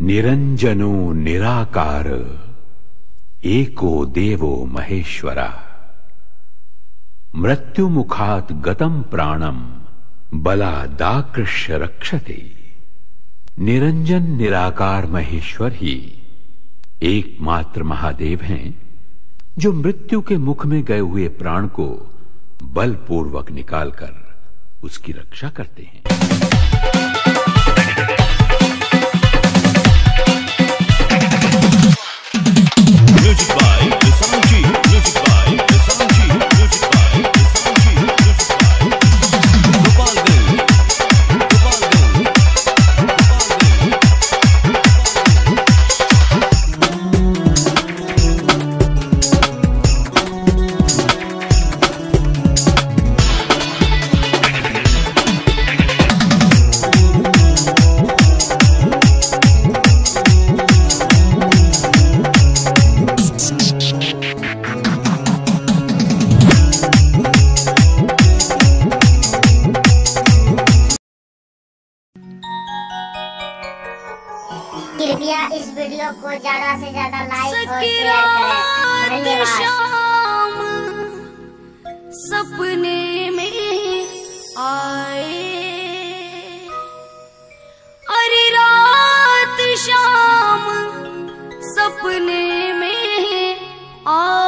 निरंजनो निराकार, एको देवो महेश्वरा। मृत्युमुखात् गतम प्राणम बलादाकृष्य रक्षते। निरंजन निराकार महेश्वर ही एकमात्र महादेव हैं, जो मृत्यु के मुख में गए हुए प्राण को बलपूर्वक निकालकर उसकी रक्षा करते हैं। ज़्यादा से ज़्यादा लाइक और शेयर करें। सपने में आए। अरे रात शाम सपने में आए।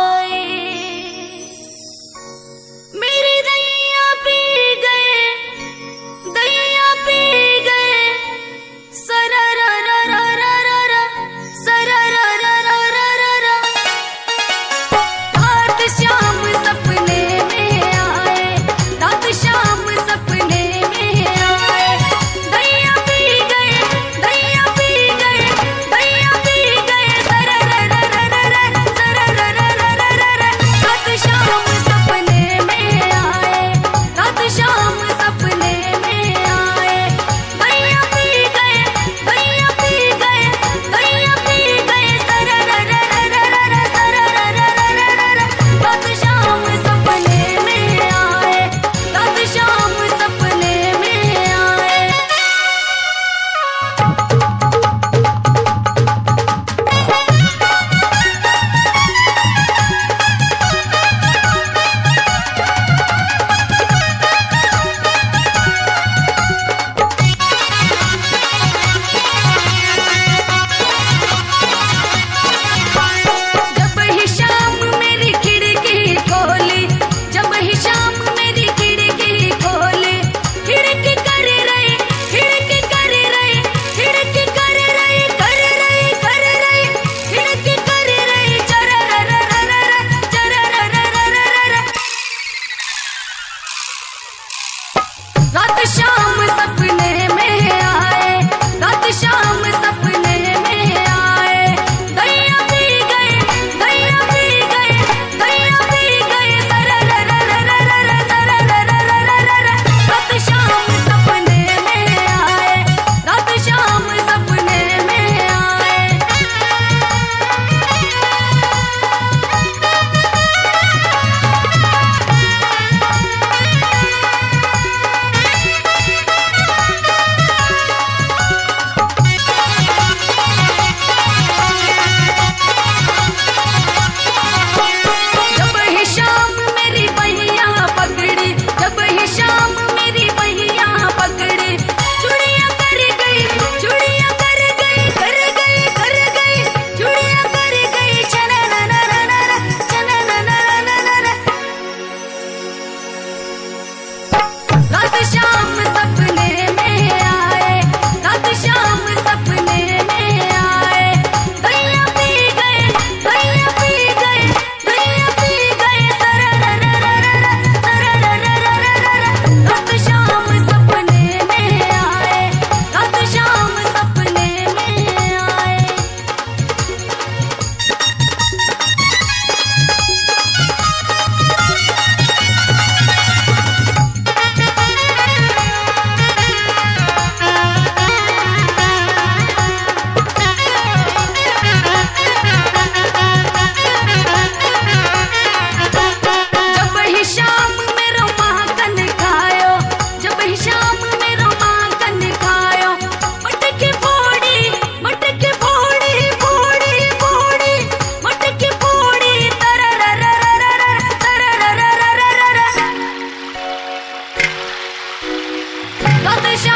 一笑